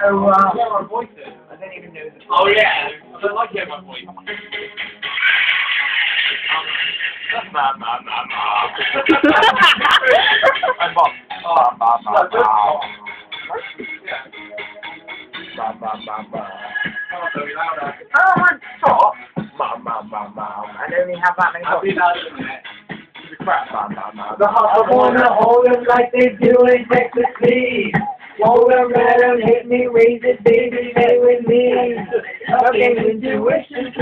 So, uh, Yeah, my voices. I don't even know the Oh yeah, I don't like hearing my voice. Ma ma ma ma. I'm Bob. Ba, ba, ba, ba. Ba, ba, ba, ba. Oh, very loud. uh. Oh, my top. Ba, ba, ba, ba. I only have that many I'll be louder than that. Crap. Ba, ba, ba, The hustle wanna hold him like they do in Texas, please. Hold him, let hit me, raise it, baby, stay with me. Okay, intuition,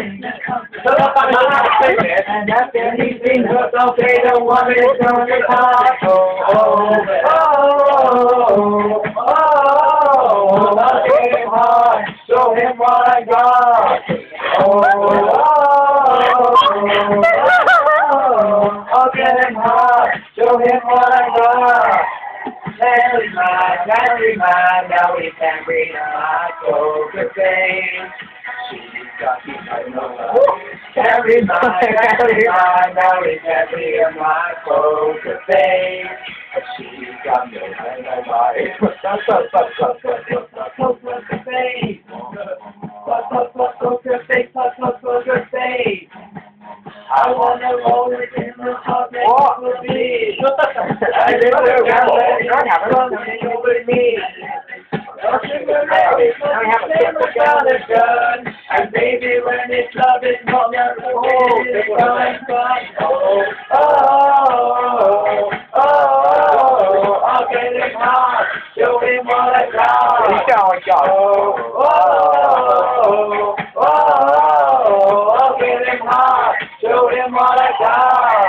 and after he's been hooked, okay, the woman is on his heart. Oh, oh, oh, oh, oh, love show him what I got. Oh, oh, oh, oh, I'll get him hard, show him what I got. Carry my, carry my, now we can bring my poker face. She's got me, know her. Carry my, carry my, now we can bring my poker face. She's got me, face. I wanna roll it in the hot And baby, when it's love, it's not your oh, it's fun, fun. Oh, oh, oh, oh, I'll get him hot, show him what I got. going, Oh, oh, oh, oh, I'll get him hot, show him what I got.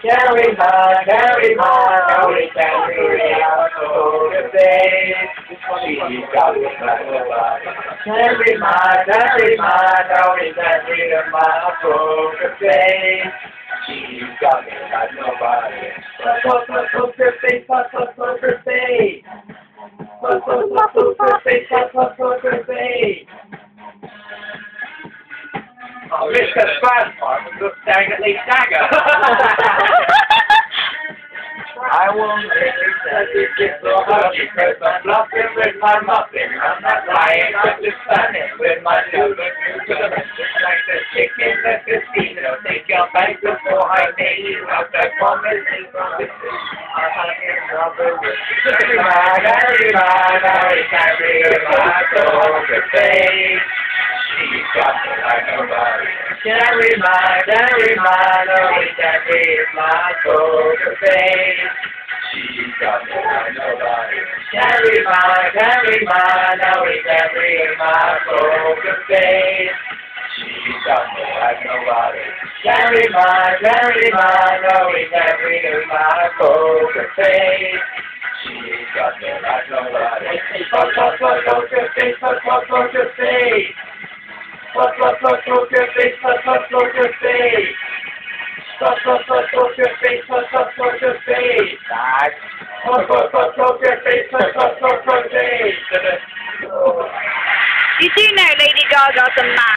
Carry my, carry my, can carry out the face. She's got me like nobody. Carry my, carry my, can carry my poker face. She's got me like nobody. Poker face, poker face. Poker face, poker face. Oh, Mr. Spazmar looks staggerly stagger. I won't make it as if it's so hard because I'm bluffing with my muffin. I'm not lying, I'm just stunning with my new look to the. Just like the chicken at the casino. Take your bank before I pay you out. I promise you promises. I'm in love with you. My, carry my, carry, carry my face. Got me like nobody. Carry my, carry my, poker face. She's got me like nobody. Carry my, carry my, no, carry my poker face. She's got me like nobody. Carry my, carry my, no, carry my poker face. She's got me like nobody. Poker face, fuck, fuck, poker face. Fuck, fuck, fuck, poker face, fuck, fuck, poker face. Fuck, fuck, fuck, poker face, fuck, fuck, poker face. Fuck, fuck, fuck, poker face, fuck, fuck, poker face. You do know Lady Gaga's a man.